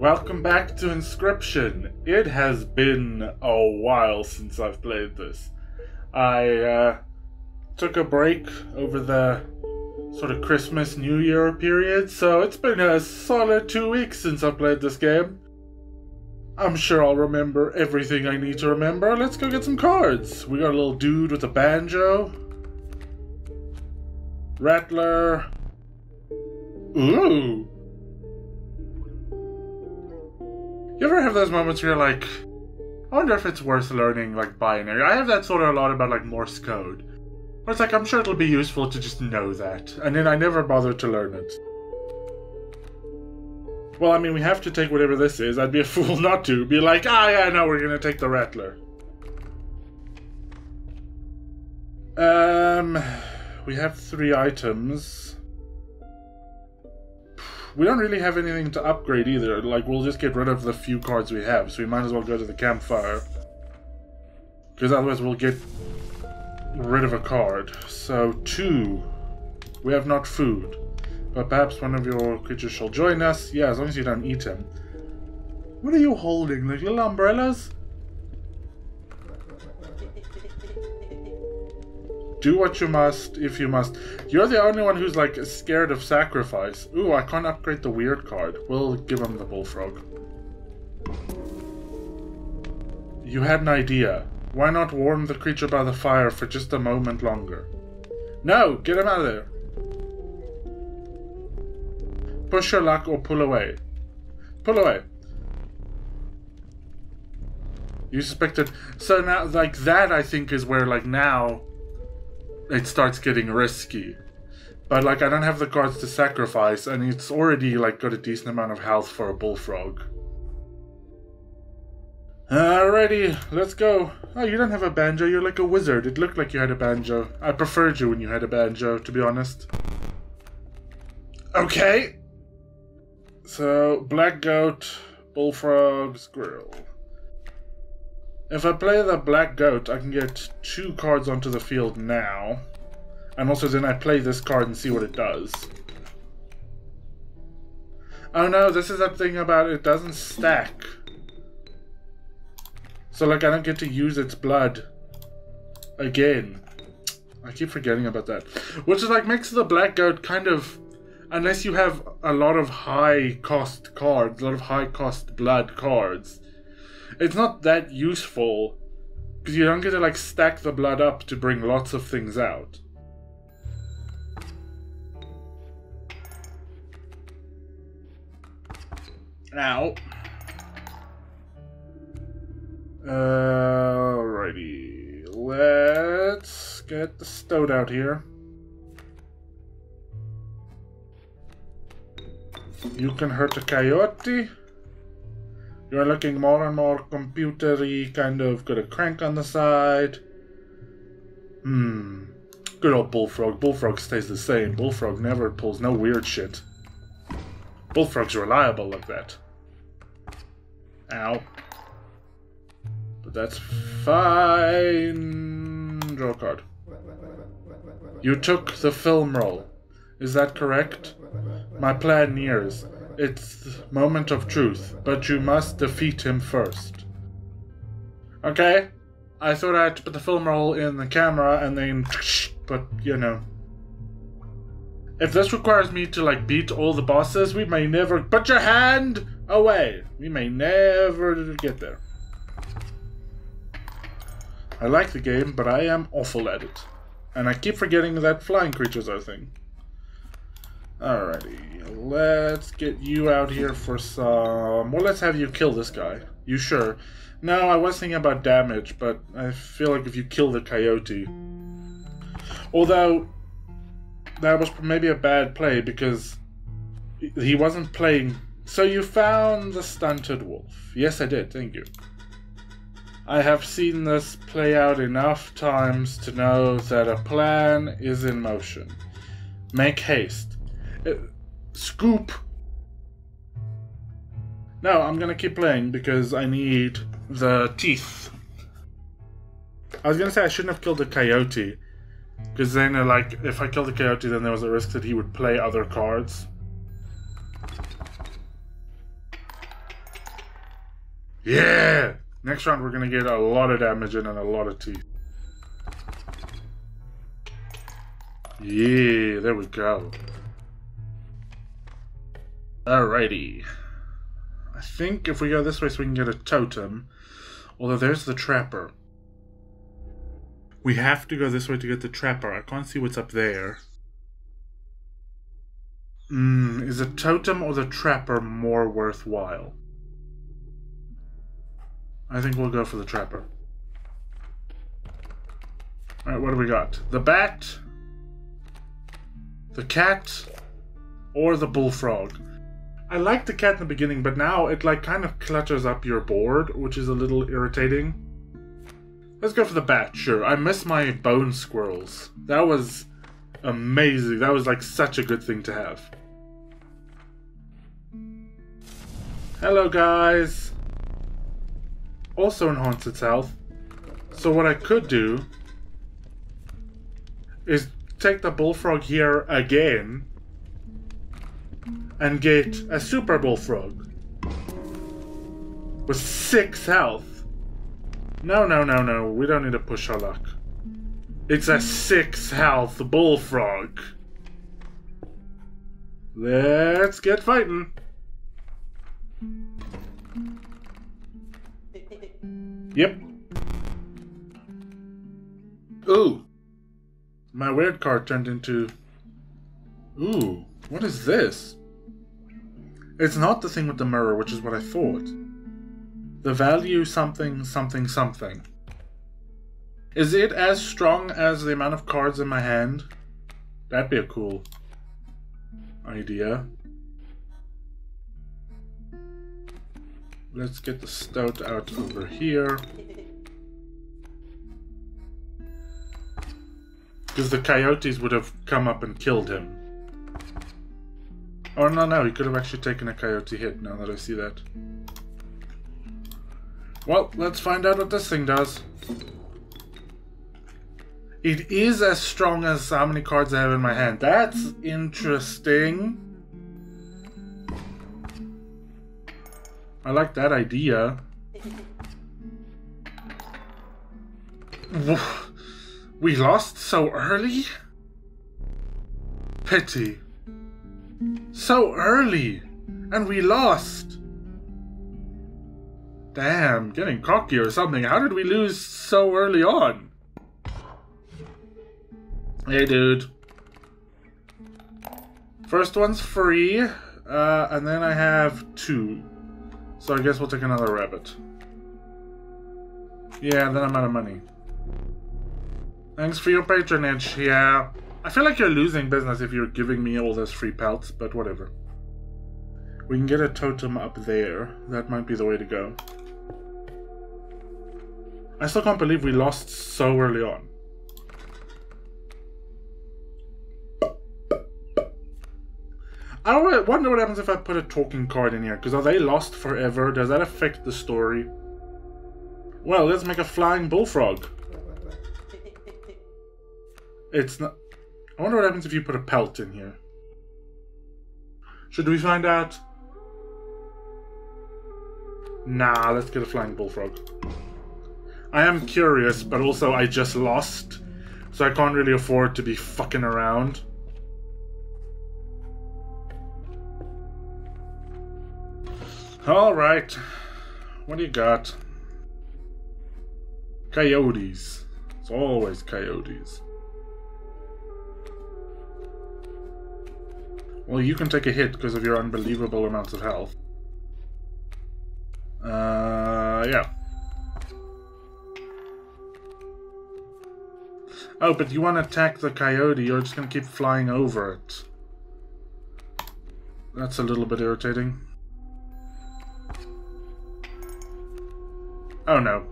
Welcome back to Inscryption. It has been a while since I've played this. I uh, took a break over the sort of Christmas New Year period, so it's been a solid two weeks since I played this game. I'm sure I'll remember everything I need to remember. Let's go get some cards. We got a little dude with a banjo. Rattler. Ooh. You ever have those moments where you're like, I wonder if it's worth learning like binary? I have that sort of a lot about like Morse code. But it's like I'm sure it'll be useful to just know that. And then I never bothered to learn it. Well, I mean, we have to take whatever this is. I'd be a fool not to. Be like, ah, yeah, no, we're gonna take the Rattler. Um, we have three items we don't really have anything to upgrade either. Like, we'll just get rid of the few cards we have, so we might as well go to the campfire. Because otherwise we'll get rid of a card. So, two. We have not food. But perhaps one of your creatures shall join us. Yeah, as long as you don't eat him. What are you holding? Little umbrellas? Do what you must, if you must. You're the only one who's like scared of sacrifice. Ooh, I can't upgrade the weird card. We'll give him the bullfrog. You had an idea. Why not warm the creature by the fire for just a moment longer? No! Get him out of there! Push your luck or pull away. Pull away. You suspected... So now, like, that I think is where, like, now it starts getting risky. But like I don't have the cards to sacrifice, and it's already like got a decent amount of health for a bullfrog. Alrighty, let's go. Oh, you don't have a banjo, you're like a wizard. It looked like you had a banjo. I preferred you when you had a banjo, to be honest. Okay. So, black goat, bullfrog, squirrel. If I play the Black Goat, I can get two cards onto the field now. And also then I play this card and see what it does. Oh no, this is that thing about it doesn't stack. So like I don't get to use its blood again. I keep forgetting about that. Which is like makes the Black Goat kind of unless you have a lot of high cost cards, a lot of high cost blood cards it's not that useful because you don't get to like stack the blood up to bring lots of things out. Now, alrighty, let's get the stoat out here. You can hurt a coyote. You're looking more and more computery, kind of got a crank on the side. Hmm. Good old Bullfrog. Bullfrog stays the same. Bullfrog never pulls no weird shit. Bullfrog's reliable like that. Ow. But that's fine. Draw card. You took the film roll. Is that correct? My plan nears. It's moment of truth, but you must defeat him first. Okay, I thought I had to put the film roll in the camera and then, but you know. If this requires me to like beat all the bosses, we may never. Put your hand away. We may never get there. I like the game, but I am awful at it. And I keep forgetting that flying creatures are a thing. Alrighty, let's get you out here for some... Well, let's have you kill this guy. You sure? No, I was thinking about damage, but I feel like if you kill the coyote... Although, that was maybe a bad play because he wasn't playing... So you found the stunted wolf. Yes, I did, thank you. I have seen this play out enough times to know that a plan is in motion. Make haste. Uh, scoop. No, I'm gonna keep playing because I need the teeth. I was gonna say I shouldn't have killed the coyote. Because then, uh, like, if I killed the coyote, then there was a risk that he would play other cards. Yeah! Next round we're gonna get a lot of damage and a lot of teeth. Yeah, there we go. Alrighty. I think if we go this way so we can get a totem. Although there's the trapper. We have to go this way to get the trapper. I can't see what's up there. Hmm, is the totem or the trapper more worthwhile? I think we'll go for the trapper. Alright, what do we got? The bat, the cat, or the bullfrog? I like the cat in the beginning, but now it like kind of clutters up your board, which is a little irritating. Let's go for the bat, sure. I miss my bone squirrels. That was amazing. That was like such a good thing to have. Hello, guys. Also enhance its health. So what I could do is take the bullfrog here again and get a super bullfrog with six health. No, no, no, no. We don't need to push our luck. It's a six health bullfrog. Let's get fighting. Yep. Ooh. My weird card turned into... Ooh, what is this? It's not the thing with the mirror, which is what I thought. The value something something something. Is it as strong as the amount of cards in my hand? That'd be a cool idea. Let's get the stoat out over here. Because the coyotes would have come up and killed him. Oh, no, no, he could have actually taken a coyote hit now that I see that. Well, let's find out what this thing does. It is as strong as how many cards I have in my hand. That's interesting. I like that idea. We lost so early? Pity. So early! And we lost! Damn, getting cocky or something. How did we lose so early on? Hey, dude. First one's free, uh, and then I have two. So I guess we'll take another rabbit. Yeah, then I'm out of money. Thanks for your patronage, yeah. I feel like you're losing business if you're giving me all those free pelts, but whatever. We can get a totem up there. That might be the way to go. I still can't believe we lost so early on. I wonder what happens if I put a talking card in here, because are they lost forever? Does that affect the story? Well, let's make a flying bullfrog. It's not... I wonder what happens if you put a pelt in here. Should we find out? Nah, let's get a flying bullfrog. I am curious, but also I just lost, so I can't really afford to be fucking around. Alright. What do you got? Coyotes. It's always coyotes. Well, you can take a hit because of your unbelievable amounts of health. Uh, yeah. Oh, but you want to attack the coyote, you're just going to keep flying over it. That's a little bit irritating. Oh no.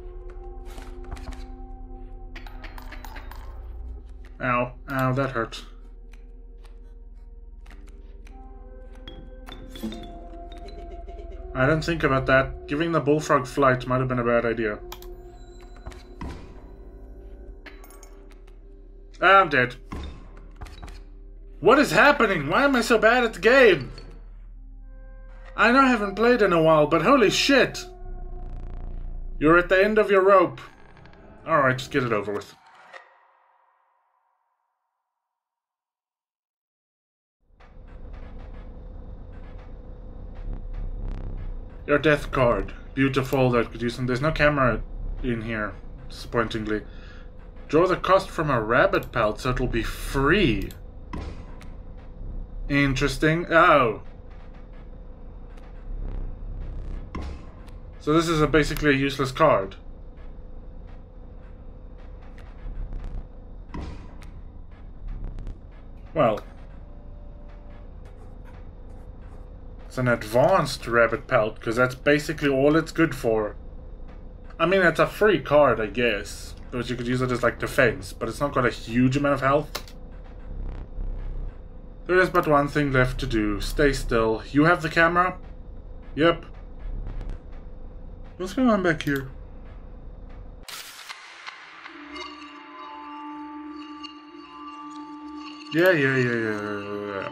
Ow. Ow, that hurt. I didn't think about that. Giving the bullfrog flight might have been a bad idea. I'm dead. What is happening? Why am I so bad at the game? I know I haven't played in a while, but holy shit! You're at the end of your rope. Alright, just get it over with. Your death card. Beautiful, that could use some. There's no camera in here, disappointingly. Draw the cost from a rabbit pelt so it'll be free. Interesting. Oh. So this is a basically a useless card. Well. It's an advanced rabbit pelt, because that's basically all it's good for. I mean, it's a free card, I guess. But you could use it as, like, defense, but it's not got a huge amount of health. There is but one thing left to do. Stay still. You have the camera? Yep. What's going on back here? Yeah, yeah, yeah, yeah, yeah.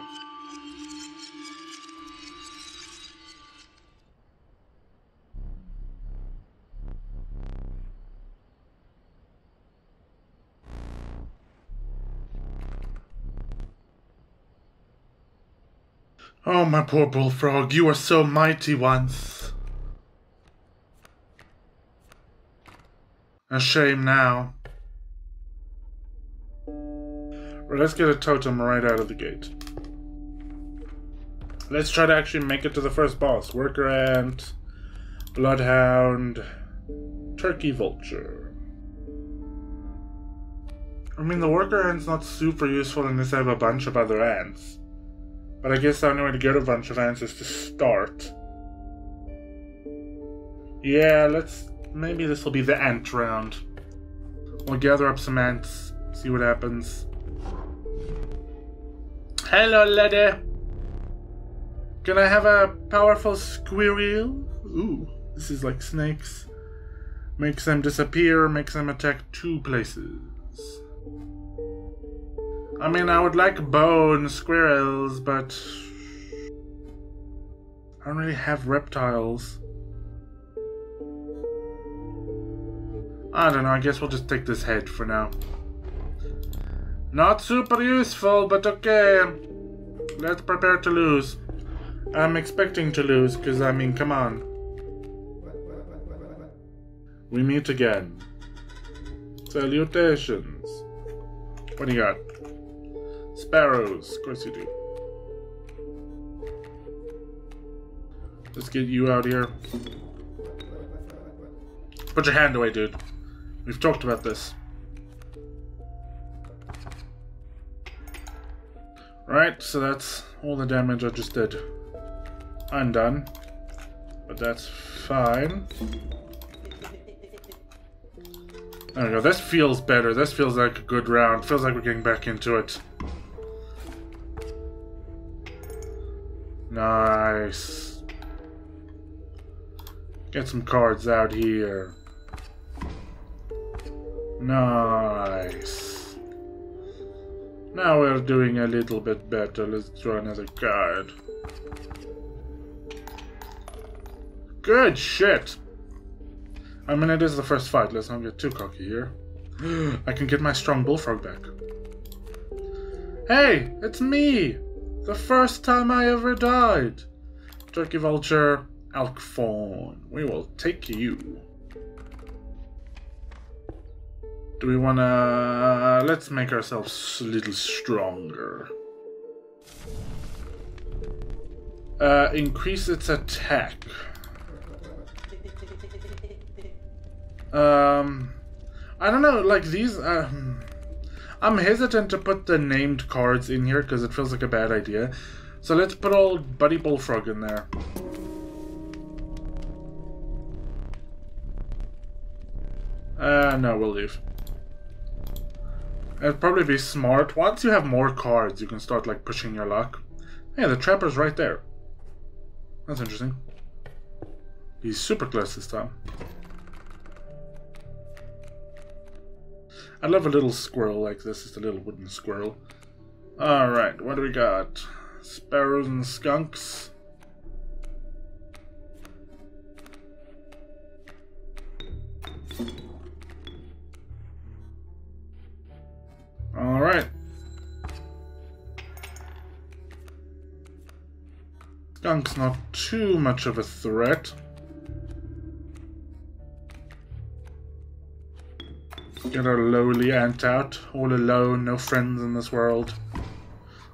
Oh, my poor bullfrog, you were so mighty once. A shame now. Well, let's get a totem right out of the gate. Let's try to actually make it to the first boss. Worker Ant, Bloodhound, Turkey Vulture. I mean, the Worker Ant's not super useful unless I have a bunch of other ants. But I guess the only way to get a bunch of ants is to start. Yeah, let's... Maybe this will be the ant round. We'll gather up some ants, see what happens. Hello, lady! Can I have a powerful squirrel? Ooh, this is like snakes. Makes them disappear, makes them attack two places. I mean, I would like bone squirrels, but I don't really have reptiles. I don't know, I guess we'll just take this head for now. Not super useful, but okay. Let's prepare to lose. I'm expecting to lose, because, I mean, come on. We meet again. Salutations. What do you got? Sparrows. Of course you do. Let's get you out here. Put your hand away, dude. We've talked about this. Right, so that's all the damage I just did. I'm. But that's fine. There we go. This feels better. This feels like a good round. Feels like we're getting back into it. Nice. Get some cards out here. Nice. Now we're doing a little bit better. Let's draw another card. Good shit! I mean, it is the first fight. Let's not get too cocky here. I can get my strong bullfrog back. Hey! It's me! The first time I ever died. Turkey Vulture, Elk Fawn. We will take you. Do we wanna... Let's make ourselves a little stronger. Uh, increase its attack. Um, I don't know, like these... Um, I'm hesitant to put the named cards in here because it feels like a bad idea. So let's put old Buddy Bullfrog in there. Uh, no, we'll leave. It'd probably be smart. Once you have more cards, you can start, like, pushing your luck. Yeah, the Trapper's right there. That's interesting. He's super close this time. I love a little squirrel like this. It's a little wooden squirrel. Alright, what do we got? Sparrows and skunks. Alright. Skunk's not too much of a threat. Get our lowly ant out, all alone, no friends in this world.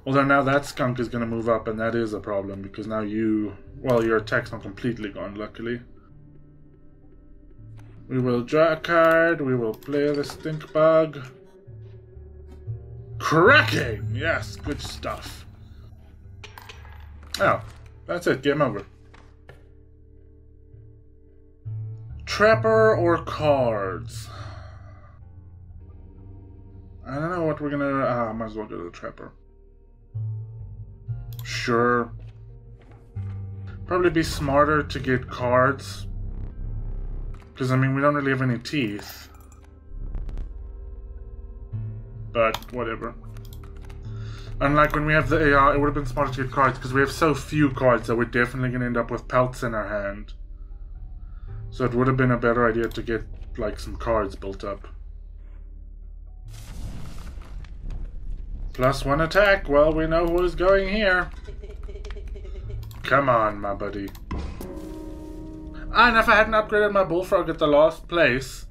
Although now that skunk is going to move up, and that is a problem, because now you... Well, your attack's not completely gone, luckily. We will draw a card, we will play the stink bug. Cracking! Yes, good stuff. Oh, that's it, game over. Trapper or cards? I don't know what we're gonna... Ah, might as well go to the Trapper. Sure. Probably be smarter to get cards. Because, I mean, we don't really have any teeth. But, whatever. Unlike when we have the AR, it would have been smarter to get cards because we have so few cards that we're definitely going to end up with pelts in our hand. So it would have been a better idea to get, like, some cards built up. Plus one attack. Well, we know who's going here. Come on, my buddy. Ah, and if I hadn't upgraded my bullfrog at the last place,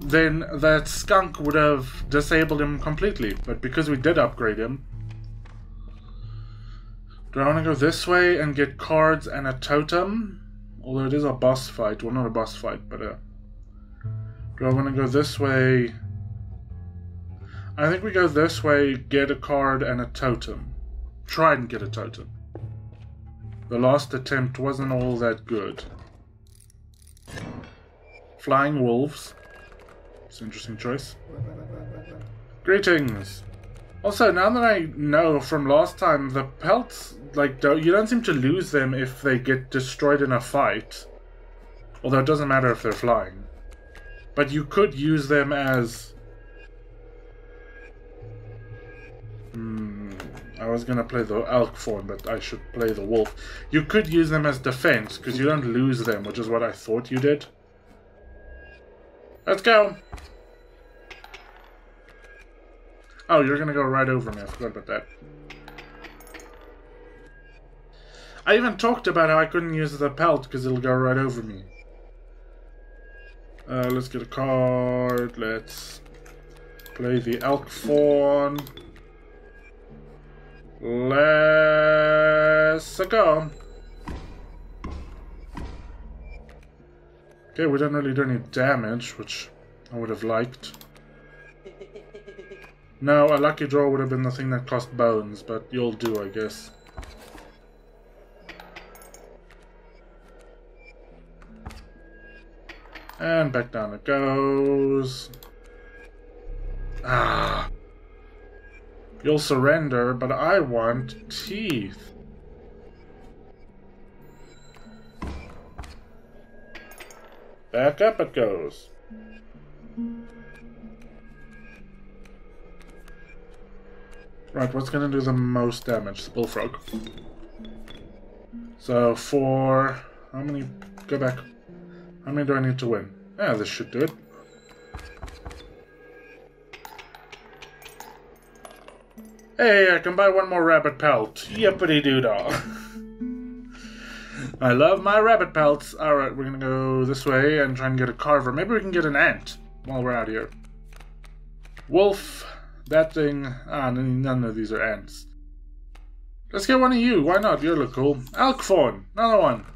then that skunk would have disabled him completely. But because we did upgrade him, do I want to go this way and get cards and a totem? Although it is a boss fight. Well, not a boss fight, but a... Do I want to go this way I think we go this way, get a card and a totem. Try and get a totem. The last attempt wasn't all that good. Flying wolves. It's an interesting choice. Greetings. Also, now that I know from last time, the pelts, like, don't, you don't seem to lose them if they get destroyed in a fight. Although it doesn't matter if they're flying. But you could use them as I was gonna play the elk fawn, but I should play the wolf. You could use them as defense, because you don't lose them, which is what I thought you did. Let's go! Oh, you're gonna go right over me. I forgot about that. I even talked about how I couldn't use the pelt because it'll go right over me. Uh, let's get a card. Let's play the elk fawn. Let's go. Okay, we didn't really do any damage, which I would have liked. No, a lucky draw would have been the thing that cost bones, but you'll do, I guess. And back down it goes. Ah. You'll surrender, but I want teeth. Back up it goes. Right, what's gonna do the most damage? The bullfrog. So for how many go back? How many do I need to win? Yeah, this should do it. Hey, I can buy one more rabbit pelt. Yippity doo dah. I love my rabbit pelts. Alright, we're gonna go this way and try and get a carver. Maybe we can get an ant while we're out here. Wolf, that thing. Ah, none of these are ants. Let's get one of you. Why not? You look cool. Fawn. Another one.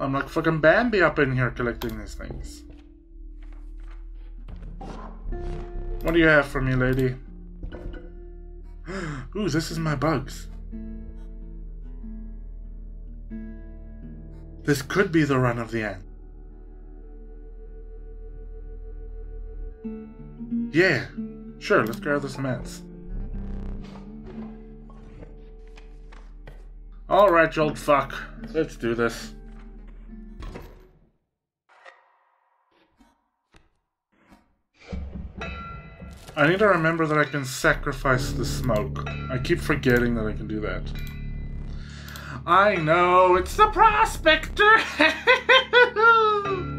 I'm like fucking Bambi up in here collecting these things. What do you have for me, lady? Ooh, this is my bugs. This could be the run of the end. Yeah, sure, let's gather some ants. Alright, you old fuck. Let's do this. I need to remember that I can sacrifice the smoke. I keep forgetting that I can do that. I know, it's the prospector!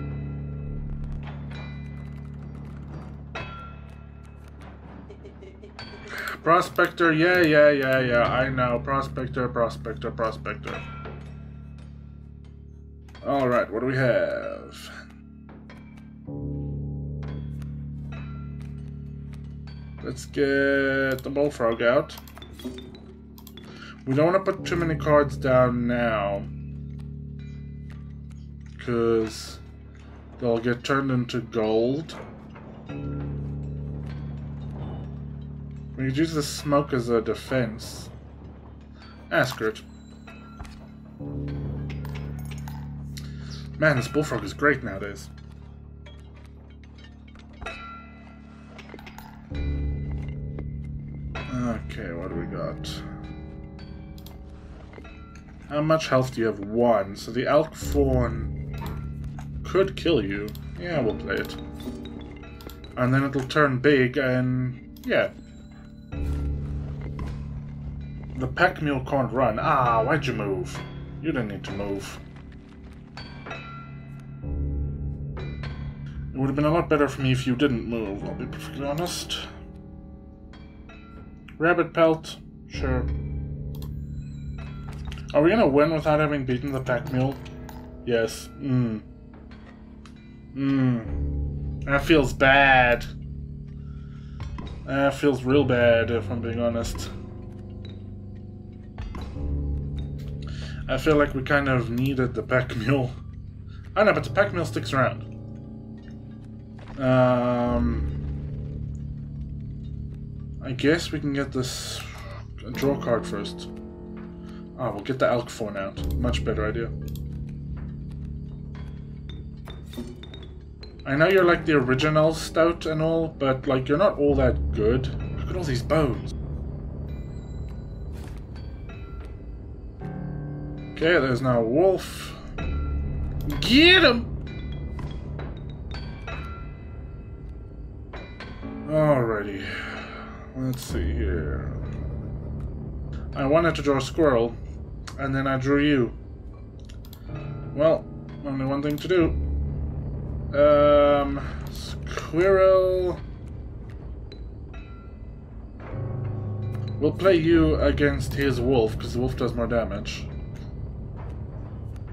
Prospector, yeah, yeah, yeah, yeah, I know. Prospector, prospector, prospector. Alright, what do we have? Let's get the bullfrog out. We don't want to put too many cards down now. Because they'll get turned into gold. We could use the smoke as a defense. Ah, Ask it. Man, this bullfrog is great nowadays. Okay, what do we got? How much health do you have? One. So the elk fawn could kill you. Yeah, we'll play it. And then it'll turn big and... yeah. The pack mule can't run. Ah, why'd you move? You didn't need to move. It would have been a lot better for me if you didn't move, I'll be perfectly honest. Rabbit pelt, sure. Are we gonna win without having beaten the pack mule? Yes. Mmm. Mmm. That feels bad. That feels real bad, if I'm being honest. I feel like we kind of needed the pack mule. Ah, I know, but the pack mule sticks around. Um... I guess we can get this draw card first. Ah, we'll get the elk fawn out. Much better idea. I know you're like the original stoat and all, but like you're not all that good. Look at all these bones. Okay, there's now a wolf. Get him! Alrighty. Let's see here. I wanted to draw a squirrel, and then I drew you. Well, only one thing to do. Um, squirrel. We'll play you against his wolf, because the wolf does more damage.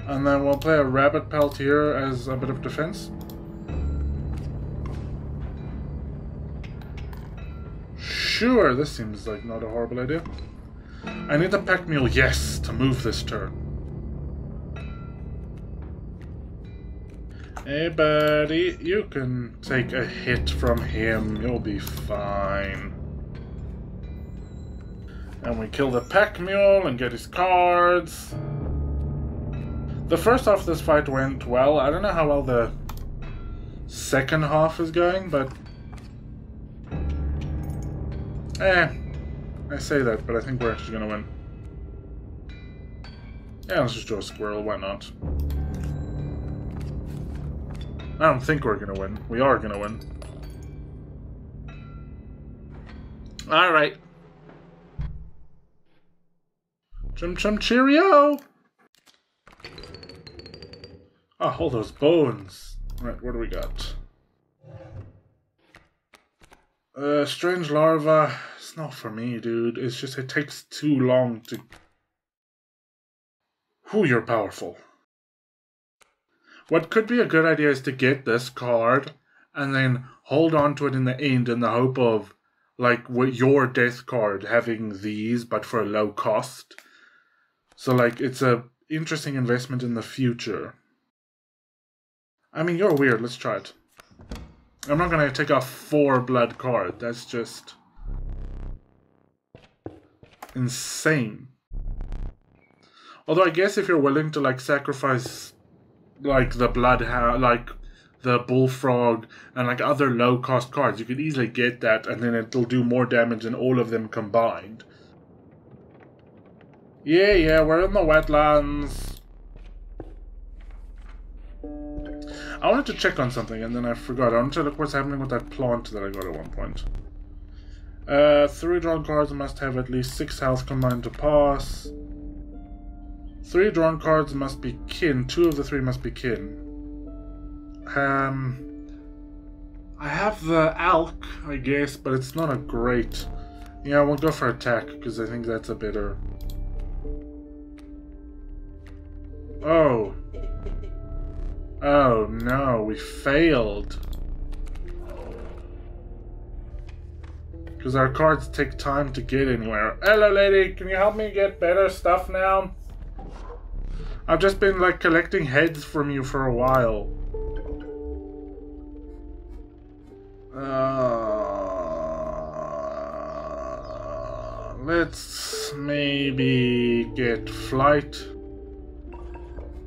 And then we'll play a rabbit pelt here as a bit of defense. Sure, this seems like not a horrible idea. I need a pack mule, yes, to move this turn. Hey buddy, you can take a hit from him, you'll be fine. And we kill the pack mule and get his cards. The first half of this fight went well. I don't know how well the second half is going, but Eh, I say that, but I think we're actually gonna win. Yeah, let's just draw a squirrel, why not? I don't think we're gonna win. We are gonna win. Alright. Chum chum cheerio! Ah, oh, all those bones. All right, what do we got? Uh, strange larva. It's not for me, dude. It's just it takes too long to. Who you're powerful. What could be a good idea is to get this card and then hold on to it in the end in the hope of like your death card having these but for a low cost. So like it's a interesting investment in the future. I mean, you're weird. Let's try it. I'm not gonna take a four blood card. That's just insane. Although I guess if you're willing to like sacrifice like the blood like the bullfrog and like other low cost cards, you could easily get that, and then it'll do more damage than all of them combined. Yeah, yeah, we're in the wetlands. I wanted to check on something and then I forgot. I wanted to look what's happening with that plant that I got at one point. Uh, three drawn cards must have at least six health combined to pass. Three drawn cards must be kin. Two of the three must be kin. Um, I have the elk, I guess, but it's not a great Yeah, we'll go for attack, because I think that's a better... Oh. Oh, no, we failed. Because our cards take time to get anywhere. Hello, lady, can you help me get better stuff now? I've just been, like, collecting heads from you for a while. Uh, let's maybe get flight.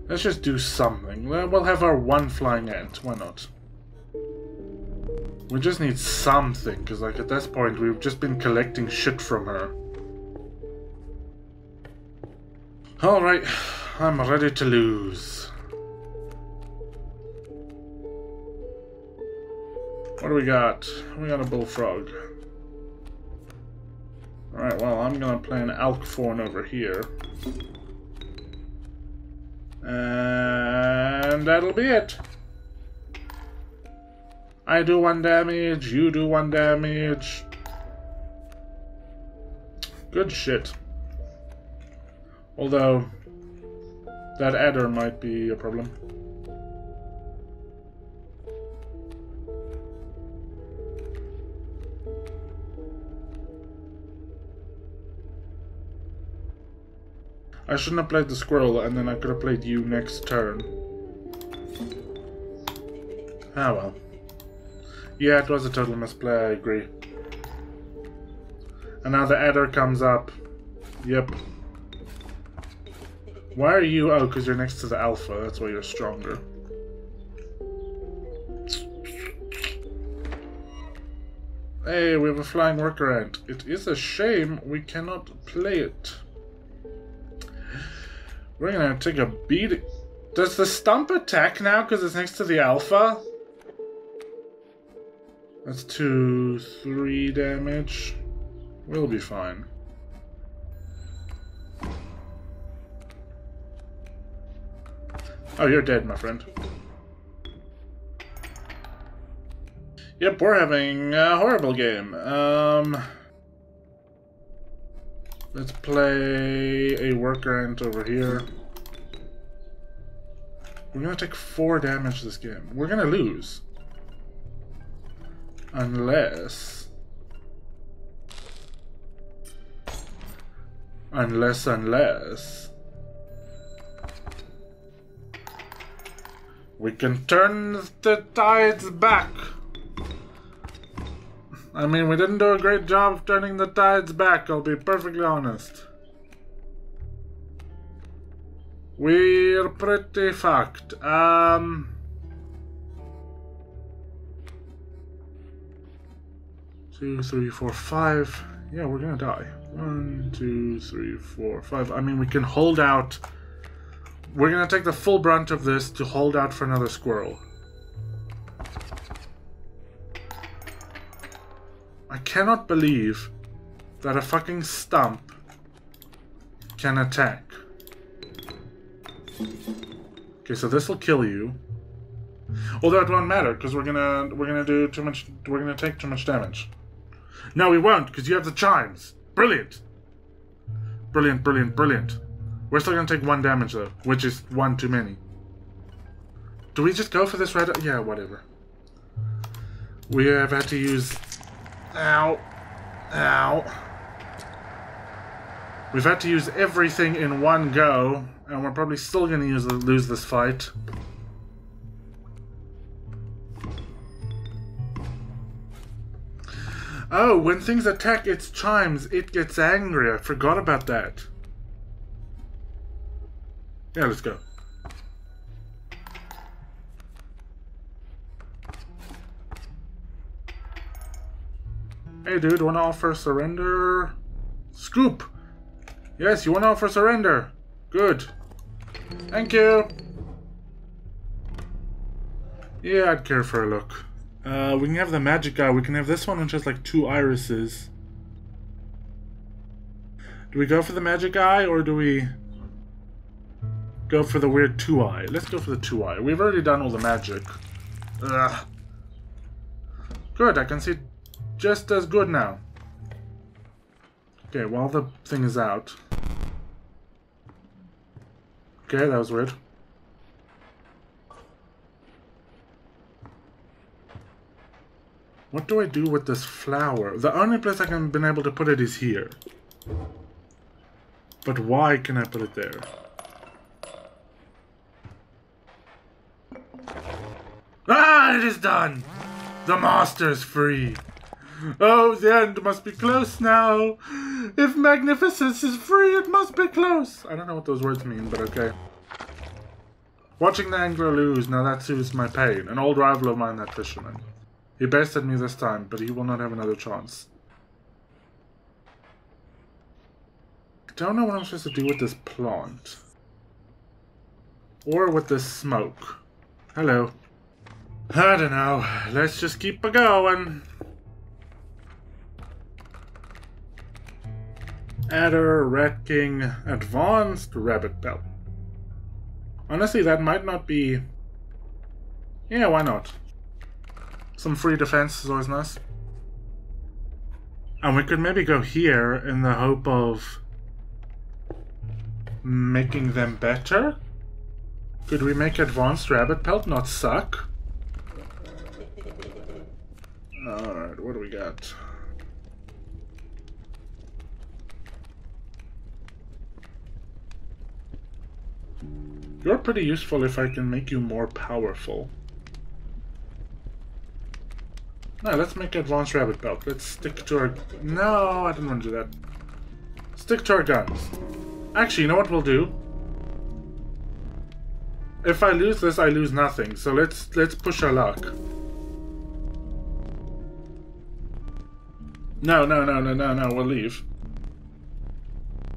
Let's just do something. We'll have our one flying ant. Why not? We just need something, because like at this point we've just been collecting shit from her. Alright, I'm ready to lose. What do we got? We got a bullfrog. Alright, well, I'm gonna play an Elk Fawn over here. And that'll be it. I do one damage, you do one damage. Good shit. Although, that adder might be a problem. I shouldn't have played the squirrel and then I could have played you next turn. Ah well. Yeah, it was a total misplay, I agree. And now the adder comes up. Yep. Why are you... Oh, because you're next to the alpha. That's why you're stronger. Hey, we have a flying worker ant. It is a shame we cannot play it. We're gonna take a beat. Does the stump attack now because it's next to the alpha? That's two, three damage. We'll be fine. Oh, you're dead, my friend. Yep, we're having a horrible game. Um, let's play a worker over here. We're gonna take four damage this game. We're gonna lose. Unless... Unless, unless... We can turn the tides back. I mean, we didn't do a great job of turning the tides back, I'll be perfectly honest. We're pretty fucked. Um... Two, three, four, five. Yeah, we're gonna die. One, two, three, four, five. I mean, we can hold out. We're gonna take the full brunt of this to hold out for another squirrel. Cannot believe that a fucking stump can attack. Okay, so this will kill you. Although it won't matter because we're gonna we're gonna do too much. We're gonna take too much damage. No, we won't, because you have the chimes. Brilliant. Brilliant, brilliant, brilliant. We're still to take one damage, though, which is one too many. Do we just go for this right? Yeah, whatever. We have had to use... Ow. Ow. We've had to use everything in one go, and we're probably still going to lose this fight. Oh, when things attack its chimes, it gets angry. I forgot about that. Yeah, let's go. Hey dude, wanna offer surrender? Scoop! Yes, you wanna offer surrender. Good. Thank you. Yeah, I'd care for a look. Uh, we can have the magic guy. We can have this one which has like two irises. Do we go for the magic eye or do we go for the weird two eye? Let's go for the two eye. We've already done all the magic. Ugh. Good, I can see just as good now. Okay, while the thing is out. Okay, that was weird. What do I do with this flower? The only place I can been able to put it is here. But why can I put it there? Ah, it is done! The master is free. Oh, the end must be close now. If magnificence is free, it must be close. I don't know what those words mean, but okay. Watching the angler lose, now that soothes my pain. An old rival of mine, that fisherman. He bested me this time, but he will not have another chance. I don't know what I'm supposed to do with this plant. Or with this smoke. Hello. I don't know. Let's just keep a going. Adder, Rat King, Advanced Rabbit Pelt. Honestly, that might not be... Yeah, why not? Some free defense is always nice. And we could maybe go here in the hope of making them better? Could we make Advanced Rabbit Pelt not suck? Alright, what do we got? You're pretty useful if I can make you more powerful. Now let's make advanced rabbit pelt. Let's stick to our... No, I didn't want to do that. Stick to our guns. Actually, you know what we'll do? If I lose this, I lose nothing. So let's let's push our luck. No, no, no, no, no, no, we'll leave.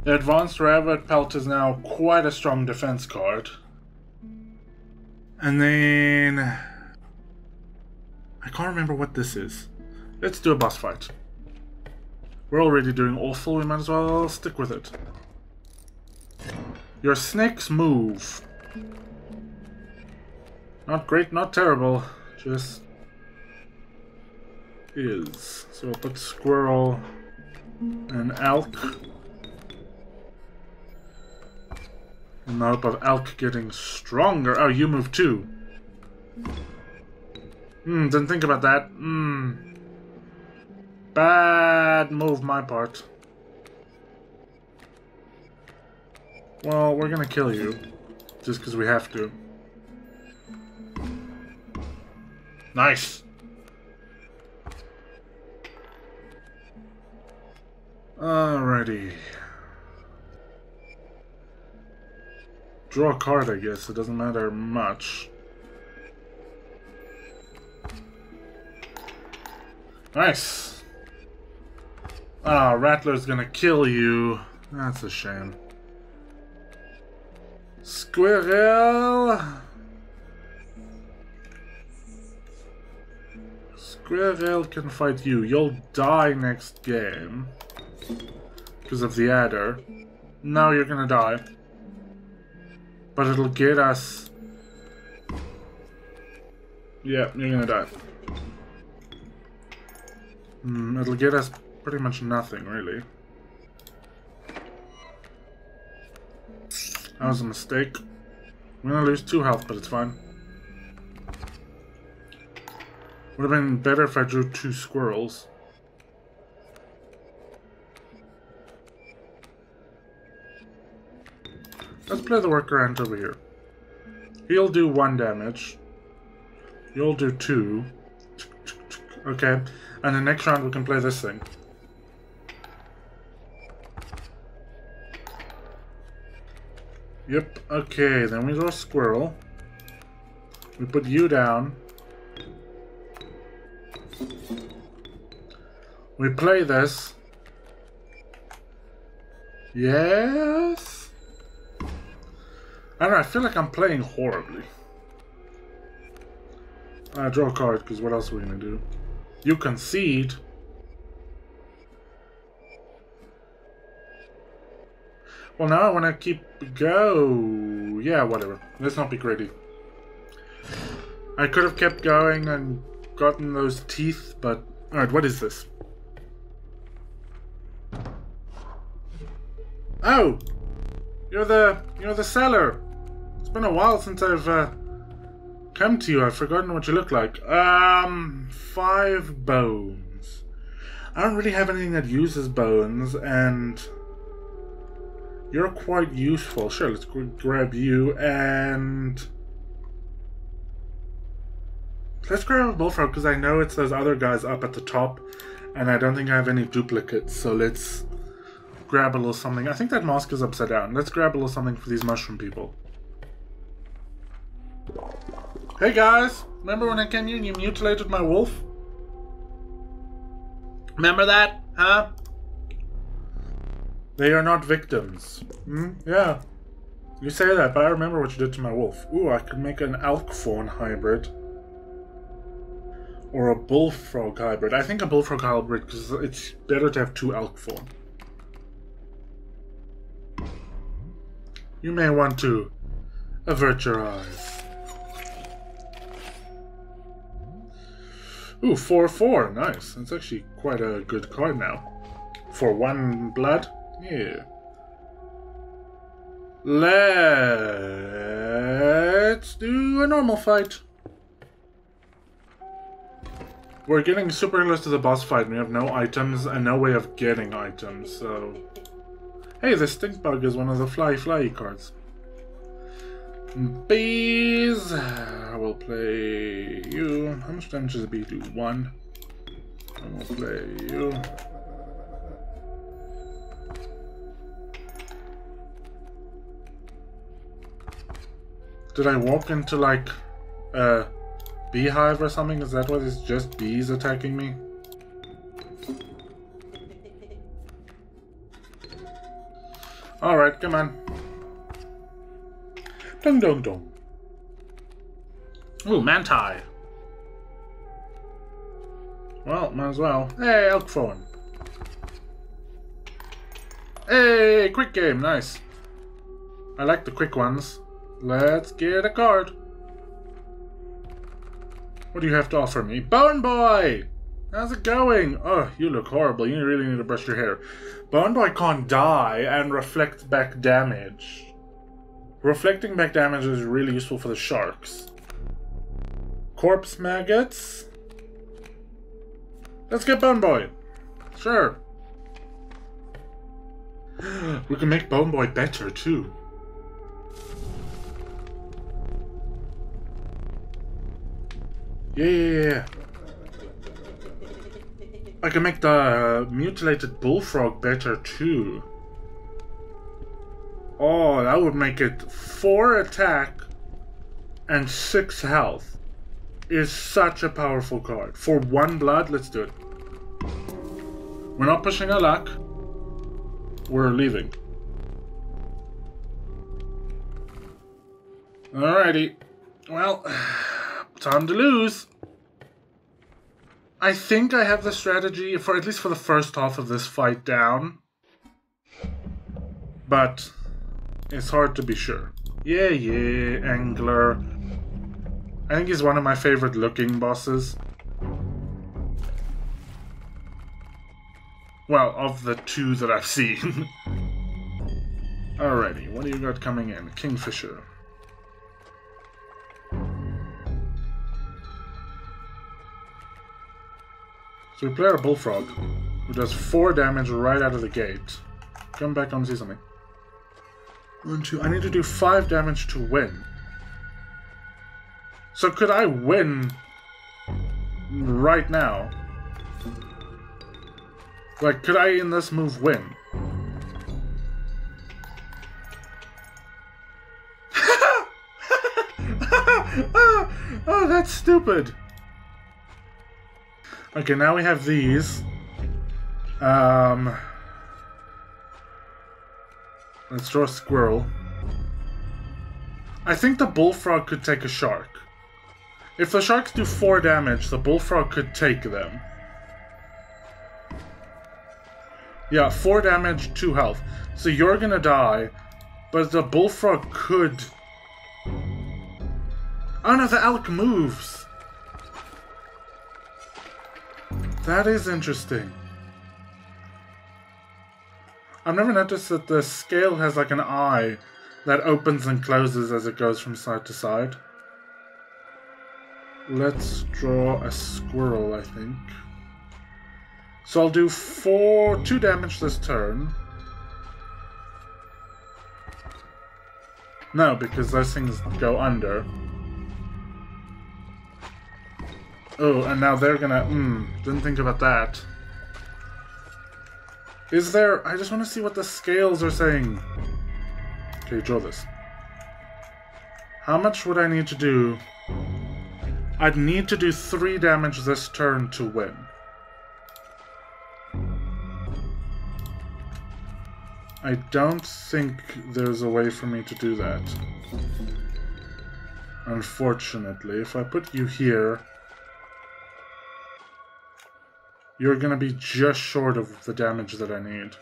The Advanced Rabbit Pelt is now quite a strong defense card. And then... I can't remember what this is. Let's do a boss fight. We're already doing awful, we might as well stick with it. Your snakes move. Not great, not terrible. Just... is. So we'll put squirrel and elk. In the hope of elk getting stronger. Oh, you move too. Hmm, didn't think about that. Hmm. Bad move, my part. Well, we're gonna kill you. Just because we have to. Nice! Alrighty. Draw a card, I guess. It doesn't matter much. Nice. Ah, oh, Rattler's gonna kill you. That's a shame. Squirrel! Squirrel can fight you. You'll die next game. Because of the adder. Now you're gonna die. But it'll get us... Yeah, you're gonna die. Hmm, it'll get us pretty much nothing, really. That was a mistake. I'm gonna lose two health, but it's fine. Would have been better if I drew two squirrels. Let's play the worker ant over here. He'll do one damage. You'll do two. Okay. And the next round we can play this thing. Yep, okay, then we draw a squirrel. We put you down. We play this. Yes? I don't know, I feel like I'm playing horribly. I draw a card, because what else are we going to do? You concede. Well, now I want to keep go. Yeah, whatever. Let's not be greedy. I could have kept going and gotten those teeth, but... Alright, what is this? Oh! You're the... you're the seller! It's been a while since I've, uh, come to you. I've forgotten what you look like. Um, five bones. I don't really have anything that uses bones, and... You're quite useful. Sure, let's grab you, and... Let's grab a bullfrog, because I know it's those other guys up at the top, and I don't think I have any duplicates, so let's grab a little something. I think that mask is upside down. Let's grab a little something for these mushroom people. Hey guys! Remember when I came here and you mutilated my wolf? Remember that? Huh? They are not victims. Hmm? Yeah. You say that, but I remember what you did to my wolf. Ooh, I could make an elk fawn hybrid. Or a bullfrog hybrid. I think a bullfrog hybrid because it's better to have two elk fawn. You may want to avert your eyes. Ooh, 4-4. Nice. That's actually quite a good card now. For one blood? Yeah. Let's do a normal fight. We're getting super close to the boss fight and we have no items and no way of getting items, so... Hey, the stink bug is one of the fly fly cards. Bees! I will play you. How much damage does a bee do? One. I will play you. Did I walk into like a beehive or something? Is that what it's just bees attacking me? Alright, come on. Dong dong dong. Ooh, Manti. Well, might as well. Hey, elk fawn. Hey, quick game, nice. I like the quick ones. Let's get a card. What do you have to offer me? Bone Boy! How's it going? Oh, you look horrible. You really need to brush your hair. Bone Boy can't die and reflect back damage. Reflecting back damage is really useful for the sharks. Corpse maggots? Let's get Bone Boy. Sure. We can make Bone Boy better, too. Yeah, yeah, yeah. I can make the uh, mutilated bullfrog better too. Oh, that would make it 4 attack and 6 health. Is such a powerful card. For 1 blood, let's do it. We're not pushing our luck. We're leaving. Alrighty. Well... Time to lose. I think I have the strategy, for at least for the first half of this fight down. But it's hard to be sure. Yeah, yeah, Angler. I think he's one of my favorite looking bosses. Well, of the two that I've seen. Alrighty, what do you got coming in? Kingfisher. So we play our Bullfrog, who does 4 damage right out of the gate. Come back on see something. One, two. I need to do 5 damage to win. So could I win right now? Like, could I in this move win? oh, that's stupid. Okay, now we have these. Um, let's draw a squirrel. I think the bullfrog could take a shark. If the sharks do 4 damage, the bullfrog could take them. Yeah, 4 damage, 2 health. So you're gonna die, but the bullfrog could... Oh no, the elk moves! That is interesting. I've never noticed that the scale has like an eye that opens and closes as it goes from side to side. Let's draw a squirrel, I think. So I'll do four, two damage this turn. No, because those things go under. Oh, and now they're gonna... Hmm, didn't think about that. Is there... I just want to see what the scales are saying. Okay, draw this. How much would I need to do? I'd need to do 3 damage this turn to win. I don't think there's a way for me to do that. Unfortunately, if I put you here, you're gonna be just short of the damage that I need.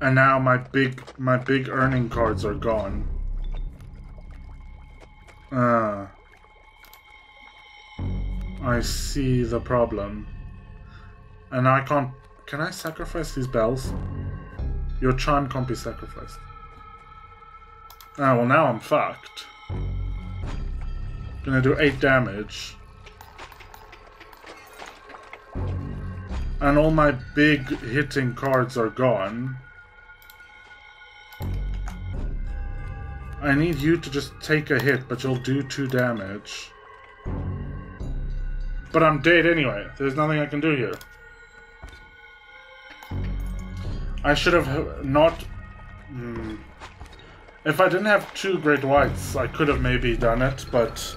And now my big my big earning cards are gone. Ah. I see the problem. And I can't... Can I sacrifice these bells? Your charm can't be sacrificed. Ah, well now I'm fucked. Gonna do 8 damage. And all my big hitting cards are gone. I need you to just take a hit, but you'll do 2 damage. But I'm dead anyway. There's nothing I can do here. I should have not... Hmm. If I didn't have two Great Whites, I could have maybe done it, but...